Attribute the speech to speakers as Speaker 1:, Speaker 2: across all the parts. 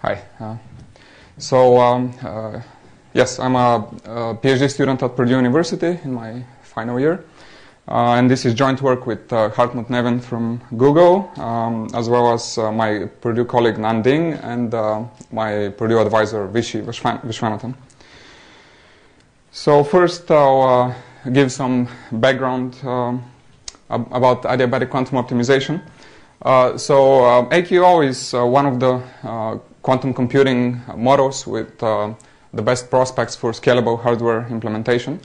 Speaker 1: Hi. Uh, so, um, uh, yes, I'm a, a, PhD student at Purdue University in my final year. Uh, and this is joint work with uh, Hartmut Neven from Google, um, as well as uh, my Purdue colleague Nan Ding and uh, my Purdue advisor Vishy Vishwanathan. So first I'll give some background um, about adiabatic quantum optimization. So AQO is one of the quantum computing models with uh, the best prospects for scalable hardware implementation.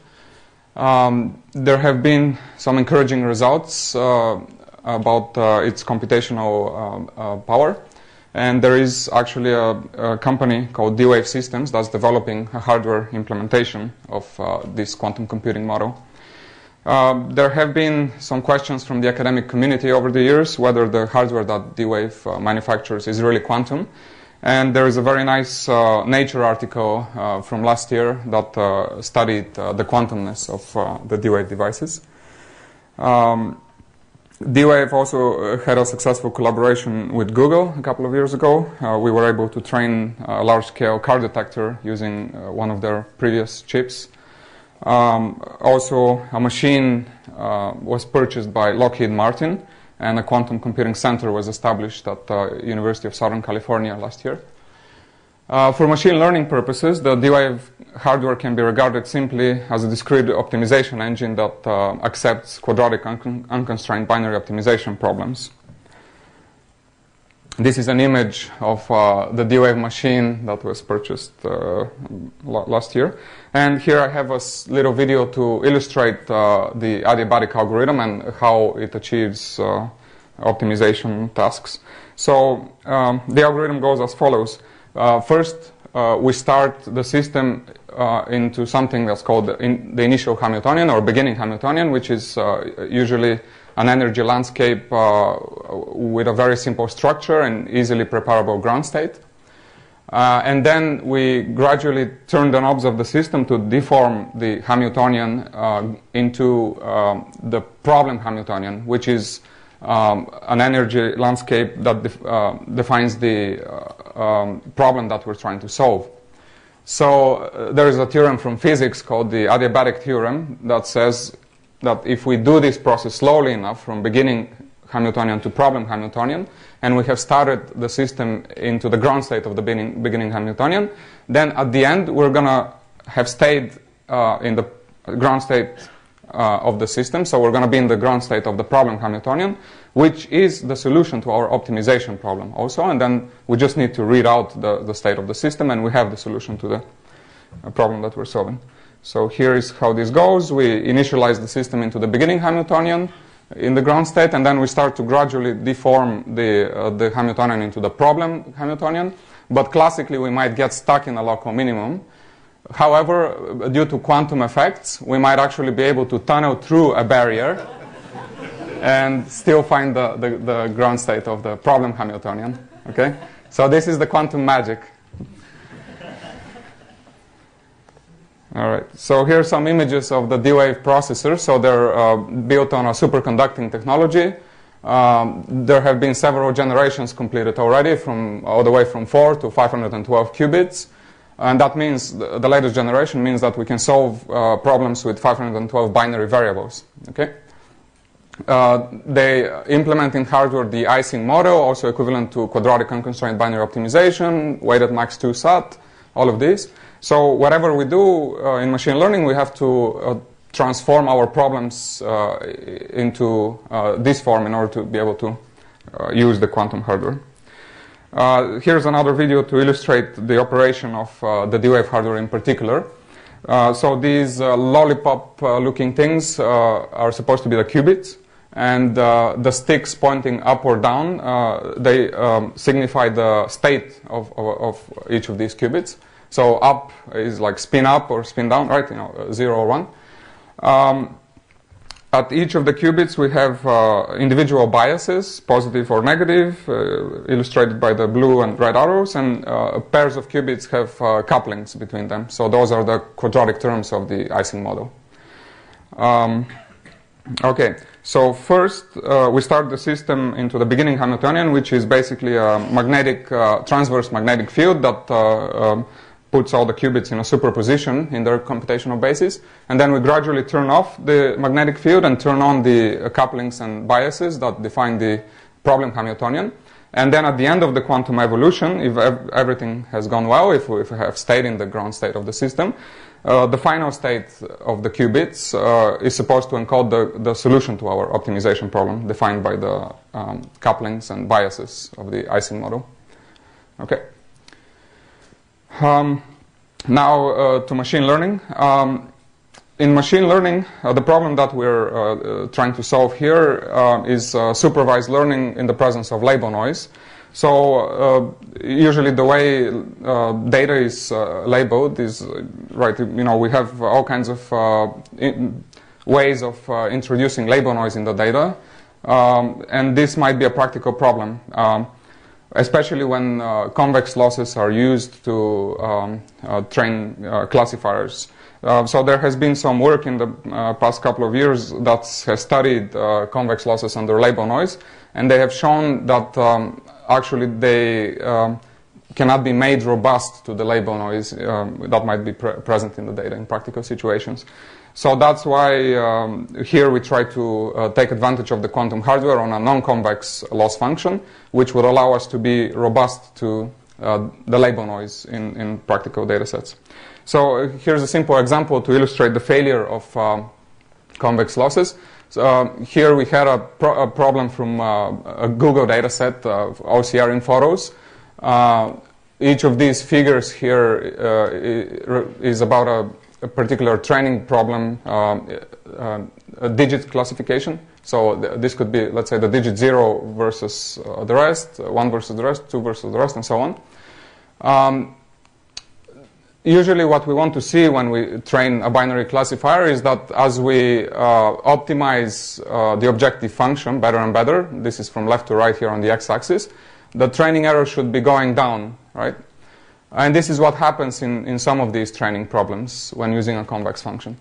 Speaker 1: Um, there have been some encouraging results uh, about uh, its computational uh, uh, power. And there is actually a, a company called D-Wave Systems that's developing a hardware implementation of uh, this quantum computing model. Um, there have been some questions from the academic community over the years whether the hardware that D-Wave manufactures is really quantum. And there is a very nice uh, Nature article uh, from last year that uh, studied uh, the quantumness of uh, the D-Wave devices. Um, D-Wave also uh, had a successful collaboration with Google a couple of years ago. we were able to train a large-scale car detector using one of their previous chips. Um, also, a machine was purchased by Lockheed Martin and a quantum computing center was established at the University of Southern California last year. Uh, for machine learning purposes, the D-Wave hardware can be regarded simply as a discrete optimization engine that uh, accepts quadratic un unconstrained binary optimization problems. This is an image of uh, the D-Wave machine that was purchased uh, last year. And here I have a little video to illustrate uh, the adiabatic algorithm and how it achieves uh, optimization tasks. So um, the algorithm goes as follows. Uh, first, uh, we start the system into something that's called in the, initial Hamiltonian or beginning Hamiltonian, which is usually an energy landscape uh, with a very simple structure and easily preparable ground state. Uh, and then we gradually turn the knobs of the system to deform the Hamiltonian uh, into um, the problem Hamiltonian, which is um, an energy landscape that def uh, defines the uh, um, problem that we're trying to solve. So uh, there is a theorem from physics called the adiabatic theorem that says that if we do this process slowly enough from beginning Hamiltonian to problem Hamiltonian, and we have started the system into the ground state of the beginning, beginning Hamiltonian, then at the end we're going to have stayed uh, in the ground state uh, of the system, so we're going to be in the ground state of the problem Hamiltonian, which is the solution to our optimization problem also, and then we just need to read out the, the state of the system and we have the solution to the uh, problem that we're solving. So here is how this goes. We initialize the system into the beginning Hamiltonian in the ground state, and then we start to gradually deform the, uh, the Hamiltonian into the problem Hamiltonian. But classically, we might get stuck in a local minimum. However, due to quantum effects, we might actually be able to tunnel through a barrier and still find the, the, the ground state of the problem Hamiltonian. Okay? So this is the quantum magic. All right, so here are some images of the D-Wave processor. So they're uh, built on a superconducting technology. Um, there have been several generations completed already, from all the way from 4 to 512 qubits. And that means, the, the latest generation means that we can solve uh, problems with 512 binary variables. Okay? Uh, they implement in hardware the Ising model, also equivalent to quadratic unconstrained binary optimization, weighted max 2 SAT, all of these. So whatever we do uh, in machine learning, we have to uh, transform our problems uh, into uh, this form in order to be able to uh, use the quantum hardware. Uh, here's another video to illustrate the operation of the D-Wave hardware in particular. so these lollipop-looking things are supposed to be the qubits, and the sticks pointing up or down, they um, signify the state of, of, of each of these qubits. So up is like spin up or spin down, right? You know, zero or one. Um, at each of the qubits, we have uh, individual biases, positive or negative, uh, illustrated by the blue and red arrows, and uh, pairs of qubits have uh, couplings between them. So those are the quadratic terms of the Ising model. Um, Okay, so first uh, we start the system into the beginning Hamiltonian, which is basically a magnetic, uh, transverse magnetic field that uh, um, puts all the qubits in a superposition in their computational basis. And then we gradually turn off the magnetic field and turn on the couplings and biases that define the problem Hamiltonian. And then at the end of the quantum evolution, if ev everything has gone well, if we, if we, have stayed in the ground state of the system, uh, the final state of the qubits uh, is supposed to encode the, the solution to our optimization problem defined by the um, couplings and biases of the Ising model. Okay. Um, now uh, to machine learning. Um, in machine learning, uh, the problem that we're uh, trying to solve here is supervised learning in the presence of label noise. So uh, usually the way uh, data is uh, labeled is right. You know we have all kinds of ways of introducing label noise in the data, um, and this might be a practical problem, um, especially when convex losses are used to um, train classifiers. Uh, so there has been some work in the uh, past couple of years that has studied uh, convex losses under label noise, and they have shown that um, actually they um, cannot be made robust to the label noise um, that might be pre present in the data in practical situations. So that's why um, here we try to uh, take advantage of the quantum hardware on a non-convex loss function, which would allow us to be robust to uh, the label noise in, in practical data sets. So uh, here's a simple example to illustrate the failure of uh, convex losses. So, uh, here we had a, pro a problem from uh, a Google dataset of OCR in photos. Each of these figures here uh, is about a, particular training problem, um, a digit classification. So th this could be, let's say, the digit 0 versus uh, the rest, 1 versus the rest, 2 versus the rest, and so on. Um, usually what we want to see when we train a binary classifier is that as we uh, optimize uh, the objective function better and better, this is from left to right here on the x-axis, the training error should be going down, right? And this is what happens in, in some of these training problems when using a convex function.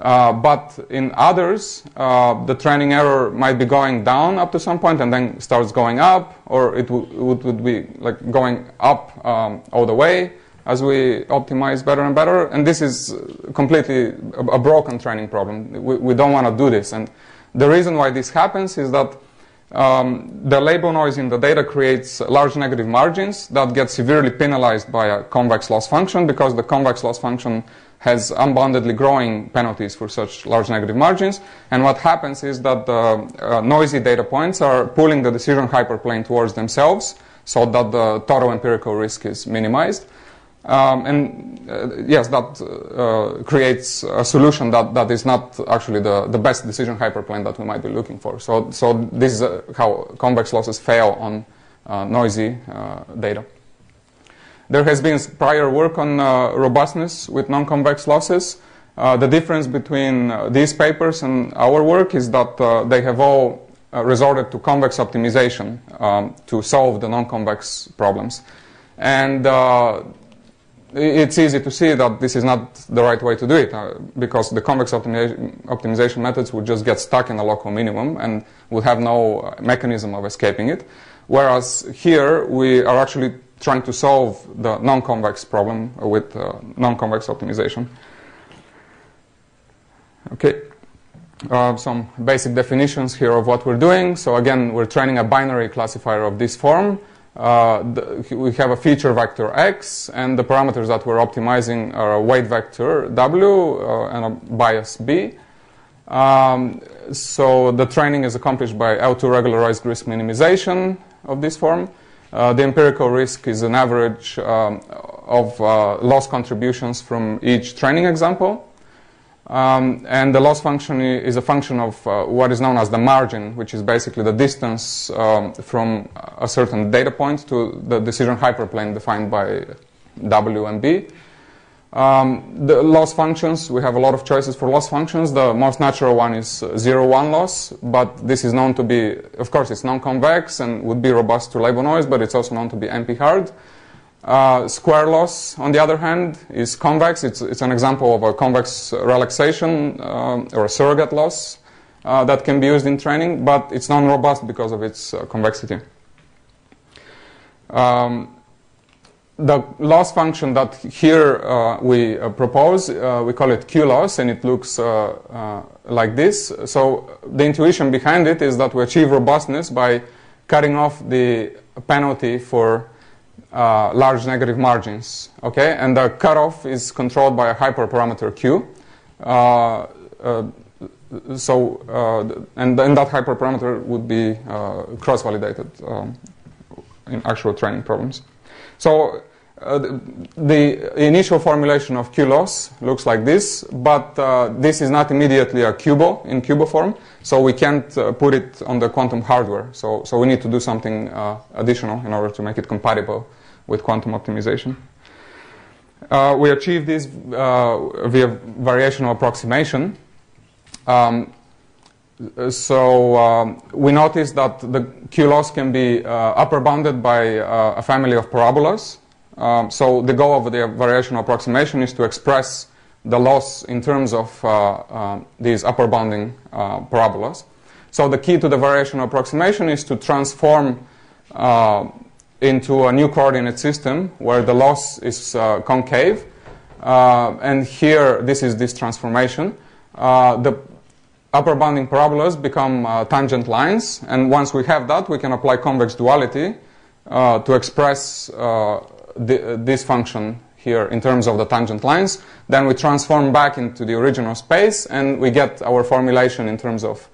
Speaker 1: Uh, but in others, uh, the training error might be going down up to some point and then starts going up, or it would, would be like going up um, all the way, as we optimize better and better. And this is completely a, a broken training problem. We, we don't want to do this. And the reason why this happens is that um, the label noise in the data creates large negative margins that get severely penalized by a convex loss function because the convex loss function has unboundedly growing penalties for such large negative margins. And what happens is that the uh, noisy data points are pulling the decision hyperplane towards themselves so that the total empirical risk is minimized. Um, and uh, yes, that uh, creates a solution that, that is not actually the, the best decision hyperplane that we might be looking for. So, so this is uh, how convex losses fail on uh, noisy uh, data. There has been prior work on uh, robustness with non-convex losses. the difference between these papers and our work is that they have all resorted to convex optimization um, to solve the non-convex problems. And it's easy to see that this is not the right way to do it uh, because the convex optimization, optimization methods would just get stuck in a local minimum and would have no uh, mechanism of escaping it. Whereas here we are actually trying to solve the non-convex problem with uh, non-convex optimization. Okay. Uh, some basic definitions here of what we're doing. So again, we're training a binary classifier of this form. Uh, the, we have a feature vector x, and the parameters that we're optimizing are a weight vector w uh, and a bias b. Um, so the training is accomplished by L2 regularized risk minimization of this form. Uh, the empirical risk is an average um, of uh, loss contributions from each training example. Um, and the loss function is a function of uh, what is known as the margin, which is basically the distance um, from a certain data point to the decision hyperplane defined by W and B. Um, the loss functions, we have a lot of choices for loss functions. The most natural one is zero one loss, but this is known to be, of course, it's non-convex and would be robust to label noise, but it's also known to be NP-hard. Uh, square loss, on the other hand, is convex. It's, it's an example of a convex relaxation um, or a surrogate loss. uh, that can be used in training, but it's non-robust because of its uh, convexity. Um, the loss function that here uh, we uh, propose, uh, we call it Q loss, and it looks uh, uh, like this. So the intuition behind it is that we achieve robustness by cutting off the penalty for uh, large negative margins. Okay, and the cutoff is controlled by a hyperparameter Q. so and, and that hyperparameter would be cross-validated um, in actual training problems. So uh, the, the, initial formulation of Q loss looks like this, but uh, this is not immediately a QUBO in QUBO form, so we can't uh, put it on the quantum hardware. So, so we need to do something uh, additional in order to make it compatible with quantum optimization. Uh, we achieve this via variational approximation. Um, so um, we notice that the Q loss can be upper bounded by a family of parabolas. Um, so the goal of the variational approximation is to express the loss in terms of uh, uh, these upper bounding uh, parabolas. So the key to the variational approximation is to transform uh, into a new coordinate system where the loss is uh, concave. Uh, and here, this is this transformation. the upper bounding parabolas become tangent lines. And once we have that, we can apply convex duality to express the, this function here in terms of the tangent lines. Then we transform back into the original space and we get our formulation in terms of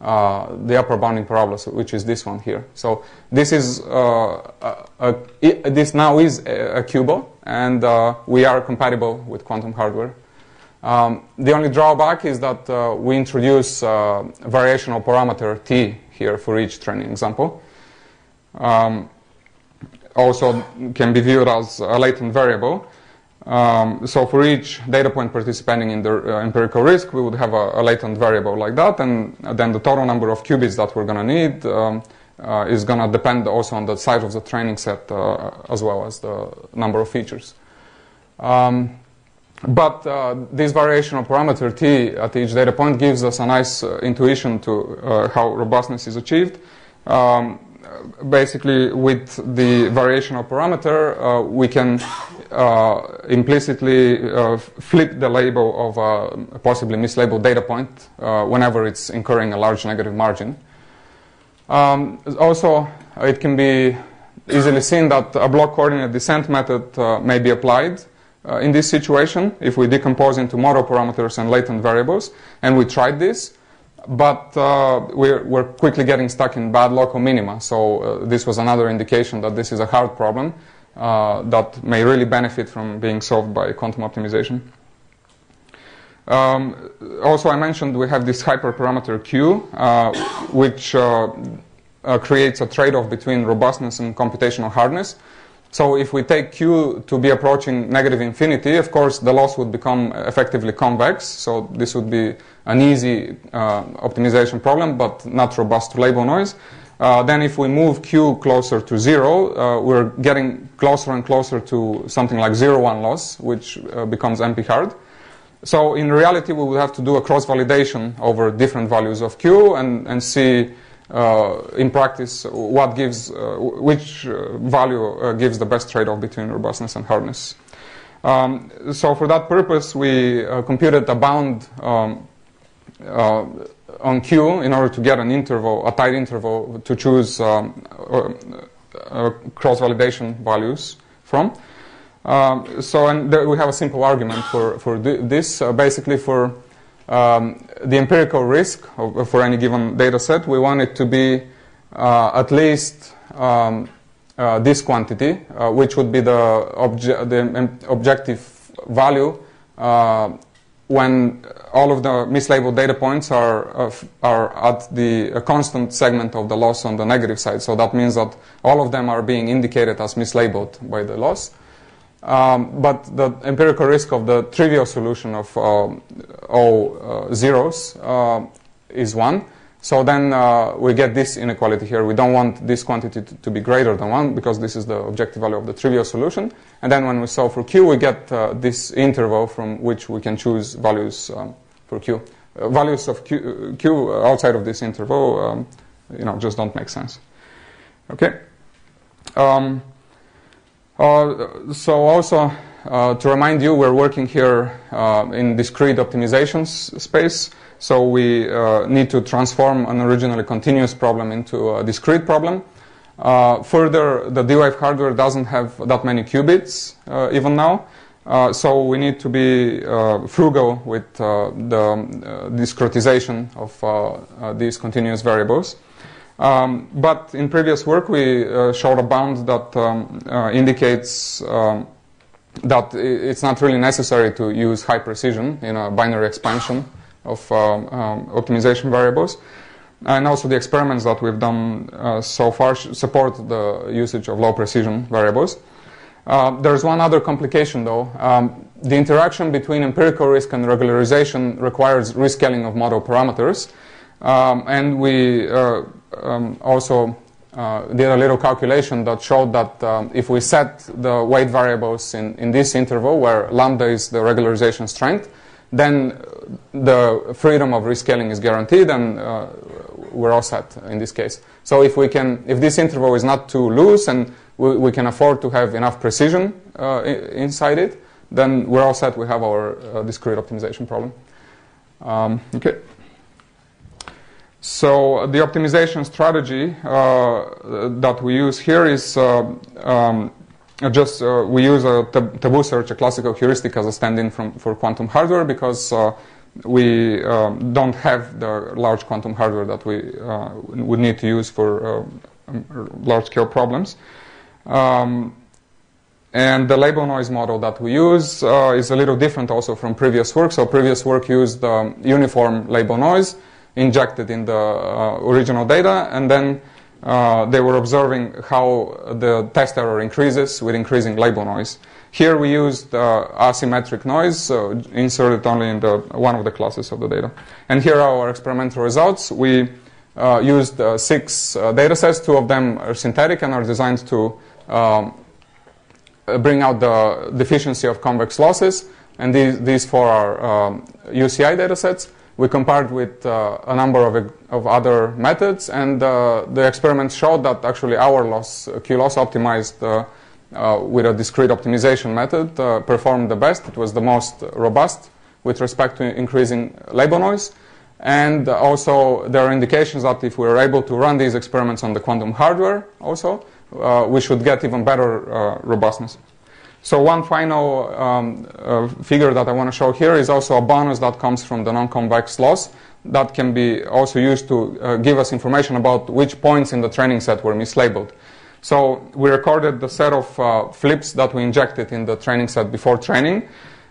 Speaker 1: uh, the upper bounding parabola, which is this one here. So this is uh, a, a, this now is a, a QUBO, and uh, we are compatible with quantum hardware. Um, the only drawback is that uh, we introduce uh, variational parameter t here for each training example. Um, also can be viewed as a latent variable. Um, so for each data point participating in the uh, empirical risk, we would have a, a, latent variable like that, and then the total number of qubits that we're going to need um, uh, is going to depend also on the size of the training set uh, as well as the number of features. Um, but uh, this variational parameter t at each data point gives us a nice uh, intuition to uh, how robustness is achieved. Um, basically with the variational parameter, uh, we can uh, implicitly uh, flip the label of a possibly mislabeled data point uh, whenever it's incurring a large negative margin. Um, also, it can be easily seen that a block coordinate descent method uh, may be applied in this situation if we decompose into model parameters and latent variables. And we tried this but uh, we're, we're, quickly getting stuck in bad local minima. So uh, this was another indication that this is a hard problem uh, that may really benefit from being solved by quantum optimization. Um, also, I mentioned we have this hyperparameter Q, uh, which uh, uh, creates a trade-off between robustness and computational hardness. So if we take Q to be approaching negative infinity, of course, the loss would become effectively convex. So this would be an easy uh, optimization problem, but not robust to label noise. Uh, then if we move Q closer to zero, uh, we're getting closer and closer to something like zero one loss, which uh, becomes NP hard. So in reality, we will have to do a cross-validation over different values of Q and, and see in practice what gives, uh, which uh, value gives the best trade-off between robustness and hardness. Um, so for that purpose, we computed a bound um, on Q in order to get an interval, a tight interval to choose um, uh, cross-validation values from. Um, so and there we have a simple argument for, for th this. Uh, basically for um, the empirical risk of, for any given data set, we want it to be uh, at least um, uh, this quantity, uh, which would be the, obje the objective value uh, when all of the mislabeled data points are, are at the constant segment of the loss on the negative side. So that means that all of them are being indicated as mislabeled by the loss. Um, but the empirical risk of the trivial solution of uh, all uh, zeros uh, is 1. So then uh, we get this inequality here. We don't want this quantity to, to, be greater than 1 because this is the objective value of the trivial solution. And then when we solve for q, we get uh, this interval from which we can choose values um, for q. values of q, q outside of this interval, um, you know, just don't make sense. Okay. Uh, so also uh, to remind you, we're working here uh, in discrete optimization space. So we need to transform an originally continuous problem into a discrete problem. Uh, further, the D-Wave hardware doesn't have that many qubits uh, even now. Uh, so we need to be frugal with the discretization of these continuous variables. Um, but in previous work, we showed a bound that um, indicates um, that it's not really necessary to use high precision in a binary expansion of um, um, optimization variables. And also the experiments that we've done uh, so far support the usage of low precision variables. Uh, there's one other complication though. Um, the interaction between empirical risk and regularization requires rescaling of model parameters. Um, and we uh, um, also uh, did a little calculation that showed that um, if we set the weight variables in, in this interval where lambda is the regularization strength, then the freedom of rescaling is guaranteed and uh, we're all set in this case. So if we can, if this interval is not too loose and we, we can afford to have enough precision uh, inside it, then we're all set. We have our uh, discrete optimization problem. Um, okay. So the optimization strategy uh, that we use here is uh, um, just uh, we use a tabu search, a classical heuristic, as a stand-in for quantum hardware because uh, we um, don't have the large quantum hardware that we uh, would need to use for uh, large-scale problems. Um, and the label noise model that we use is a little different also from previous work. So previous work used um, uniform label noise injected in the uh, original data, and then uh, they were observing how the test error increases with increasing label noise. Here we used uh, asymmetric noise uh, inserted only in the, one of the classes of the data. And here are our experimental results. We uh, used six data sets. Two of them are synthetic and are designed to um, bring out the deficiency of convex losses. And these, these four are um, UCI data sets we compared with uh, a number of, of other methods, and uh, the experiments showed that actually our loss, uh, Q loss optimized uh, uh, with a discrete optimization method uh, performed the best. It was the most robust with respect to increasing label noise. And also, there are indications that if we are able to run these experiments on the quantum hardware, also, we should get even better robustness. So one final um, uh, figure that I want to show here is also a bonus that comes from the non-convex loss that can be also used to uh, give us information about which points in the training set were mislabeled. So we recorded the set of uh, flips that we injected in the training set before training.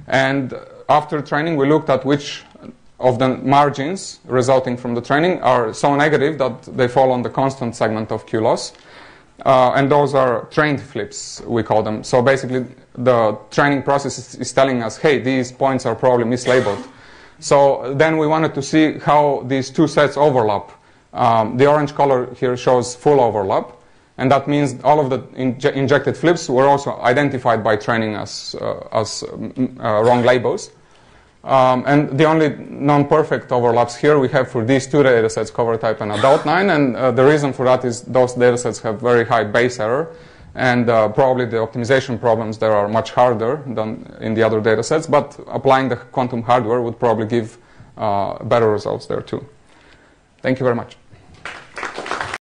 Speaker 1: And after training, we looked at which of the margins resulting from the training are so negative that they fall on the constant segment of Q loss. Uh, and those are trained flips, we call them. So basically, the training process is, is, telling us, hey, these points are probably mislabeled. So then we wanted to see how these two sets overlap. Um, the orange color here shows full overlap. And that means all of the inje injected flips were also identified by training as, uh, as mm, uh, wrong labels. Um, and the only non-perfect overlaps here we have for these two datasets, cover type and adult 9, and uh, the reason for that is those datasets have very high base error, and uh, probably the optimization problems there are much harder than in the other datasets, but applying the quantum hardware would probably give uh, better results there too. Thank you very much.